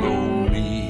follow me.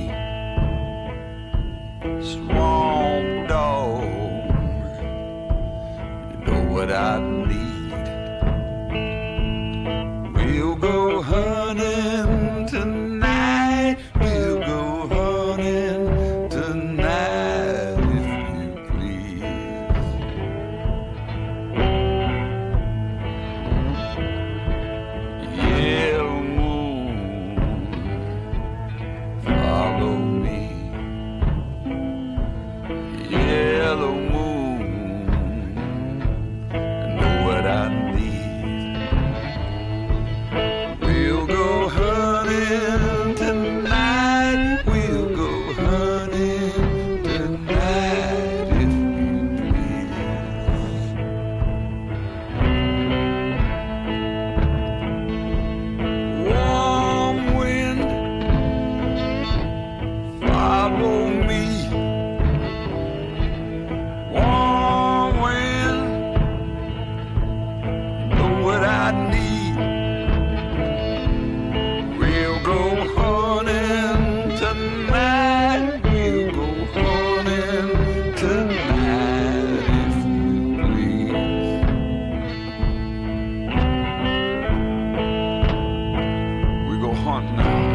follow me. Warm wind, know what I need. We'll go hunting tonight. We'll go hunting tonight if you please. We go hunting now.